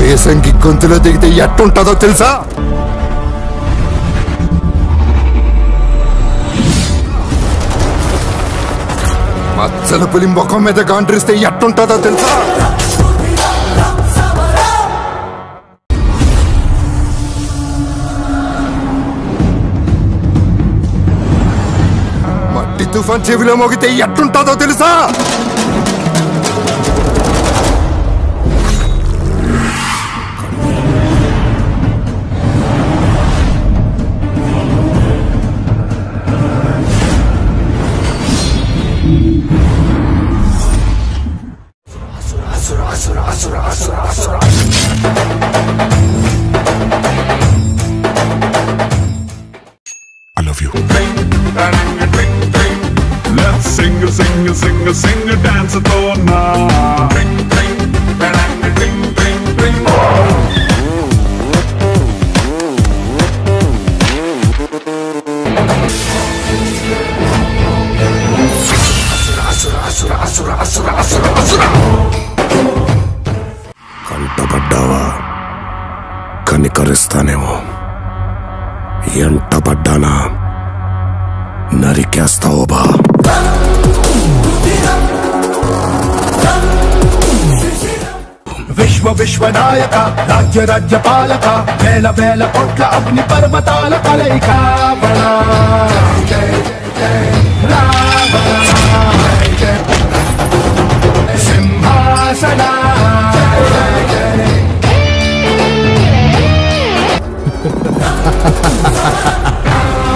దేశంకి గొంతులో దిగితే ఎట్టుంటుందో తెలుసా? మచ్చల పులి ముఖం మీద కాంట్రిస్తే ఎట్టుంటుందో తెలుసా? తుఫాన్ చెవిలో మోగితే ఎట్టుంటుందో తెలుసా? I సింగ్ సింగ్ సింగ్ డాన్స్తో కంటపడ్డావా కనికరిస్తానేమో ఎంట పడ్డానా నరికేస్తావో బా विश्व विश्व नायक राज्य राज्य पालक वेल वेल पोट अग्नि पर्वताल कलईका बड़ा Ha!